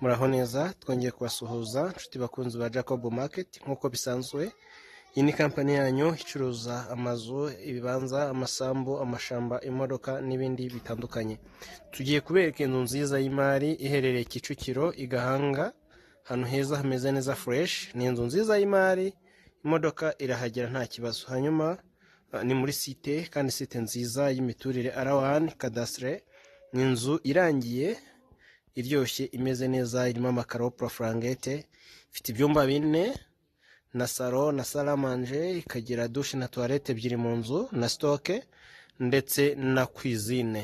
muraho neza twongeye kubasuhuza inshuti bakunzi ba jacob market nk'uko bisanzwe. Iyi ni kampani yanyu icuruza amazu ibibanza amasambu amashamba imodoka n'ibindi bitandukanye. Tugiye kubereka inzu nziza y'imari iherereye kicukiro i gahanga ahantu heza hameze neza fureshi ni inzu nziza y'imari imodoka irahagera nta kibazo. Hanyuma uh, ni muri site kandi site nziza y'imiturire arawani kadasire ni inzu irangiye iryoshye imeze neza irimo amakaro porofurangete ifite ibyumba bine na salo na salamanje ikagira dushe na tuwarete ebyiri mu nzu na sitoke ndetse na kwizine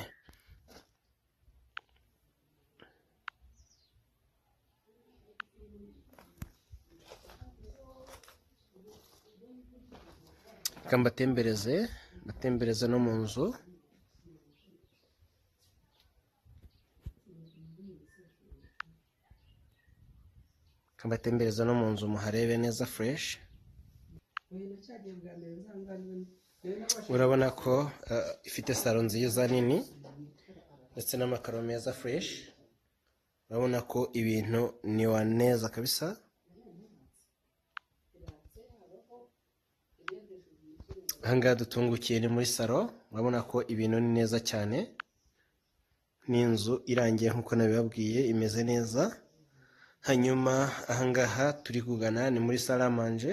reka mbatembereze mbatembereze no mu nzu. Reka mbatembereze no mu nzu muharebe neza fureshi urabona ko uh, ifite salo nziza nini ndetse n'amakaro meza fureshi urabona ko ibintu ni wa neza kabisa ahangaha dutungukiye ni muri salo. Urabona ko ibintu ni neza cyane. Ni inzu irangiye nk'uko nabibabwiye imeze neza. Hanyuma ahangaha turi kugana ni muri salamanje.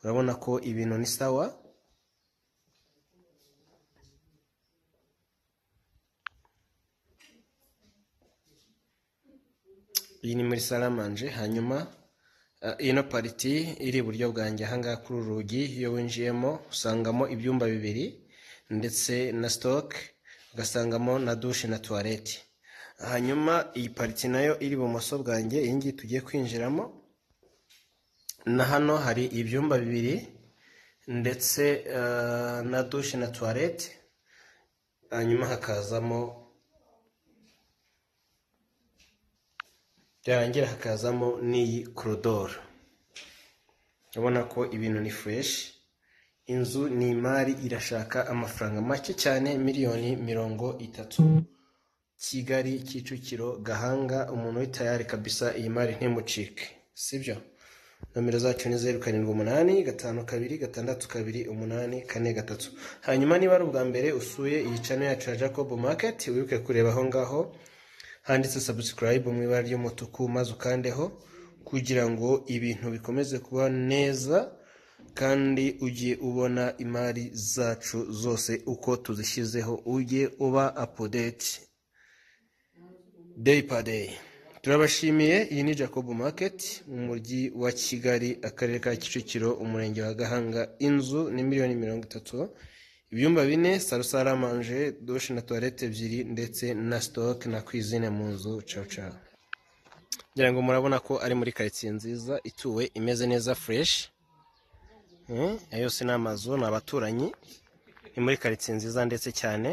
Urabona ko ibintu ni sawa. Iyi ni muri salamanje hanyuma uh, ino pariti iri iburyo bwanjye ahangaha kuri uru rugi. Iyo winjiyemo usangamo ibyumba bibiri ndetse na sitoke ugasangamo na dushe na tuwarete hanyuma iyi pariti na yo iri ibumoso bwanjye iyi ngiyi tugiye kwinjiramo. Na hano hari ibyumba bibiri ndetse uh, na dushe na tuwarete hanyuma hakazamo byarangira hakazamo n'iyi korodoro urabona ko ibintu ni fureshi inzu ni imari irashaka amafaranga make cyane miliyoni mirongo itatu. Kigali kicukiro gahanga umuntu witayari kabisa iyi mari ntimucike. Sibyo? Nomero zacu ni zeru karindwi umunani gatanu kabiri gatandatu kabiri umunani kane gatatu. Hanyuma niba ari ubwa mbere usuye iyi cano yacu ya jacob market wibuke kureba aho ngaho. Handitse subscribe mu ibara ry'umutuku maze ukandeho kugira ngo ibintu bikomeze kuba neza. Kandi ujye ubona imari zacu zose uko tuzishyizeho ujye uba apudeti day per day. Turabashimiye iyi ni jacob market mu mujyi wa kigali akarere ka kicukiro umurenge wa gahanga. Inzu ni miliyoni mirongo itatu. Ibyumba bine salo saramanje dushe na tuwarete ebyiri ndetse na sitoke na kwizine mu nzu. Caca ngira ngo murabona ko ari muri karitsiye nziza ituwe imeze neza fureshi ayo yose ni amazu ni abaturanyi ni muri karitsiye nziza ndetse cyane.